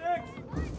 Go,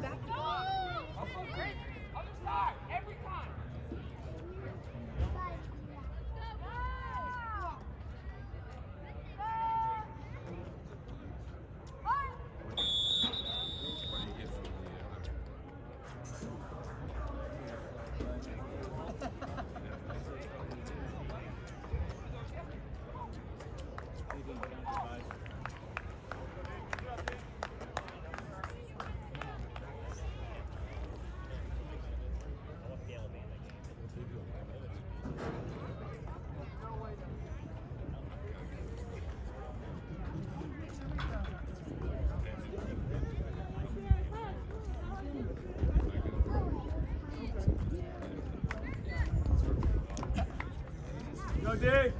Obrigada. Get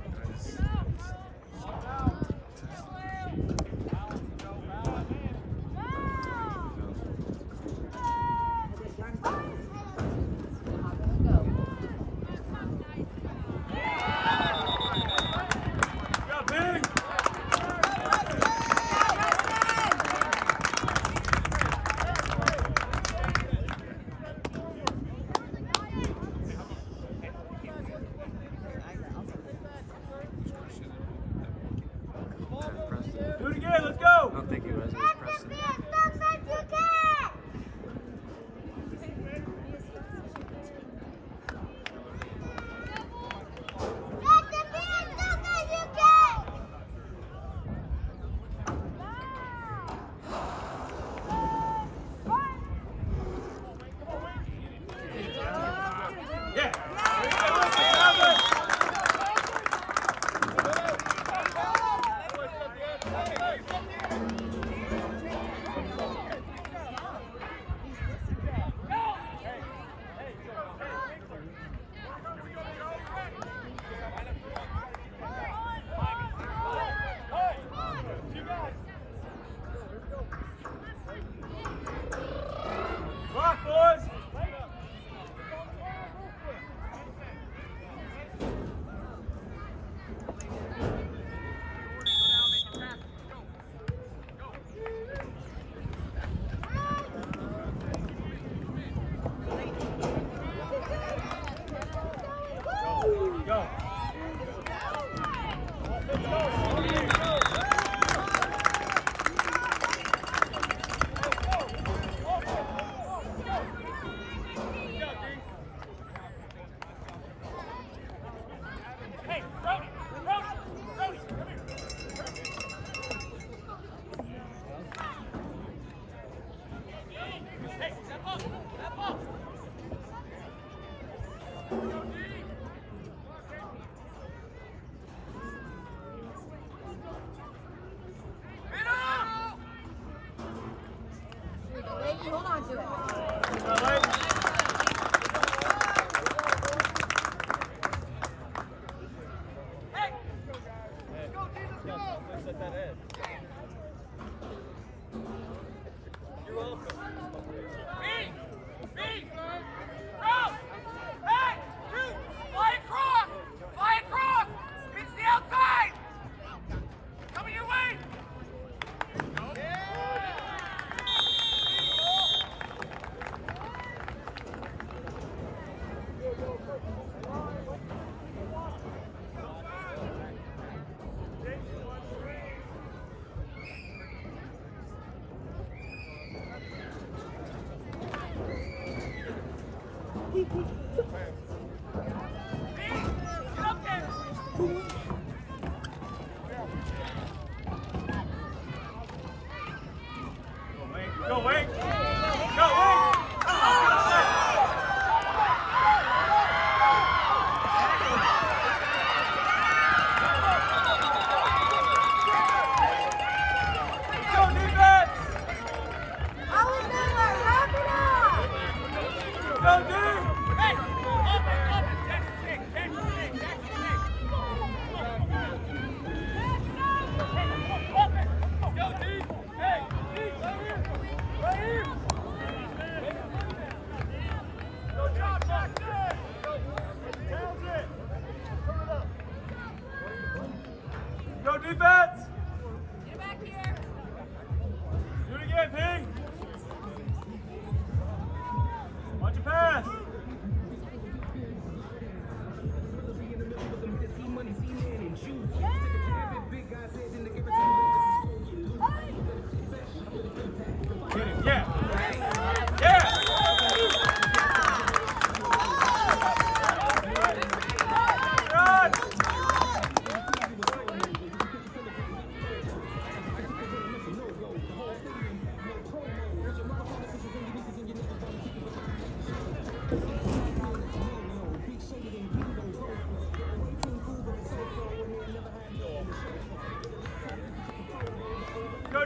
Go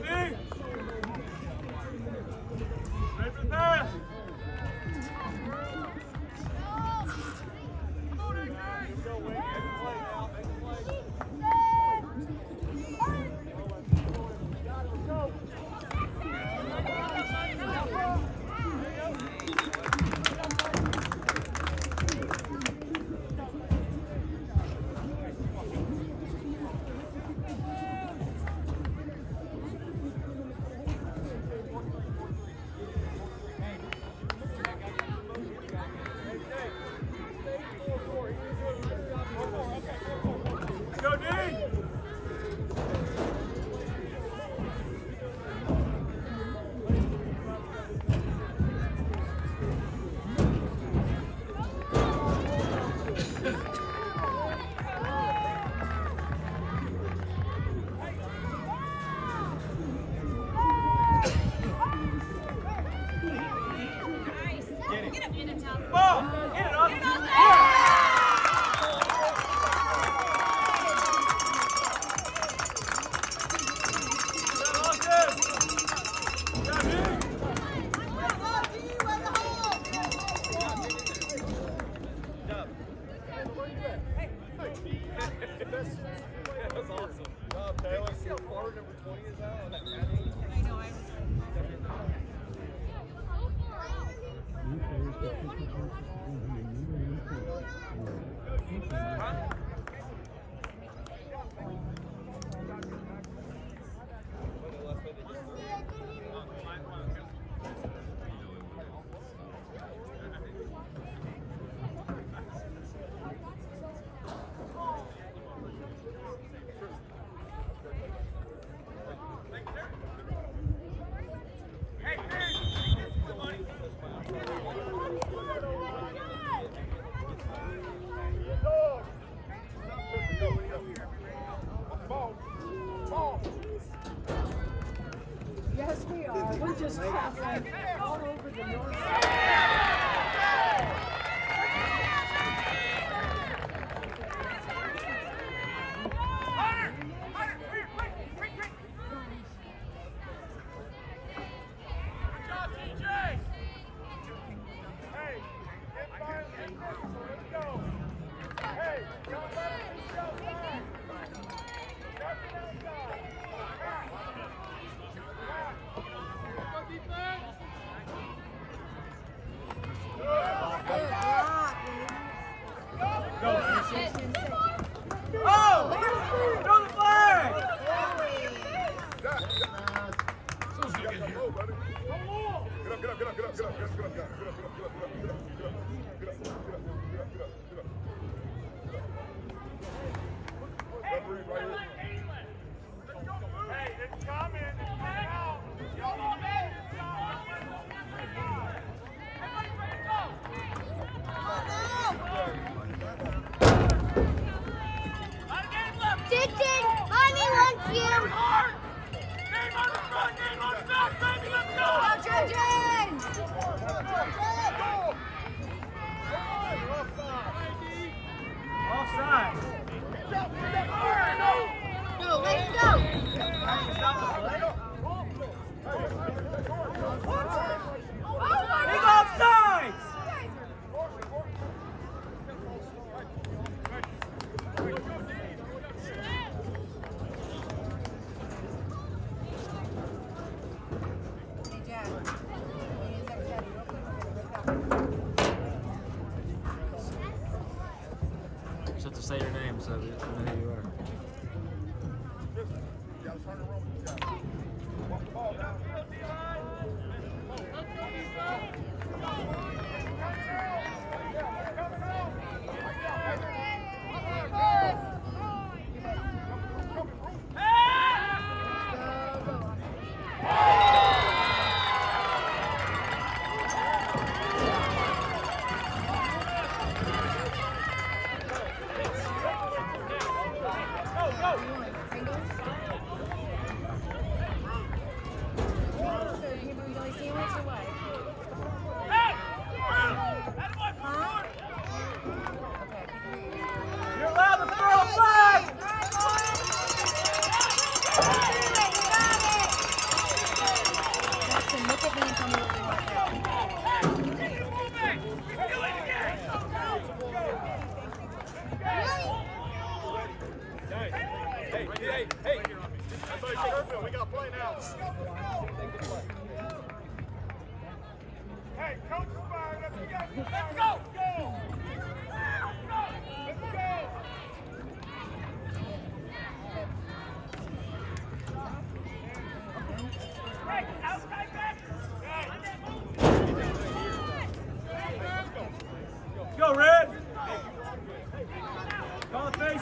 sandwich or what?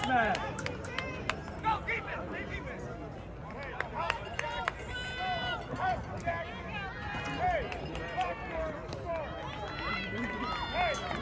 man. Go, defense, hey.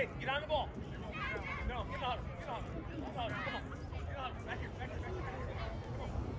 Hey, get on the ball. No, get on. Get on. Get on. Come on. Get on. Back here. Back here. Back here. Come on.